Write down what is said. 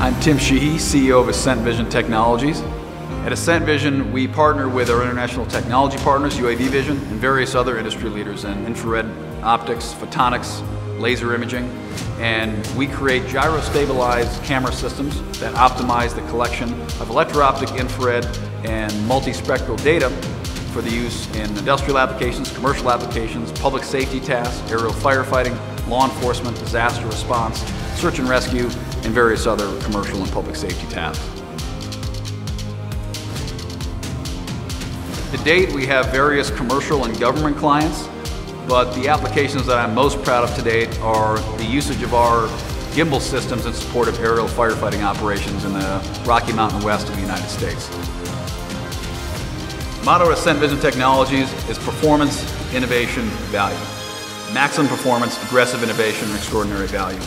I'm Tim Sheehy, CEO of Ascent Vision Technologies. At Ascent Vision, we partner with our international technology partners, UAV Vision, and various other industry leaders in infrared optics, photonics, laser imaging, and we create gyro-stabilized camera systems that optimize the collection of electro-optic, infrared, and multispectral data for the use in industrial applications, commercial applications, public safety tasks, aerial firefighting, law enforcement, disaster response, search and rescue, and various other commercial and public safety tasks. To date, we have various commercial and government clients, but the applications that I'm most proud of to date are the usage of our gimbal systems in support of aerial firefighting operations in the Rocky Mountain West of the United States. Motto Ascent Vision Technologies is performance, innovation, value. Maximum performance, aggressive innovation, and extraordinary value.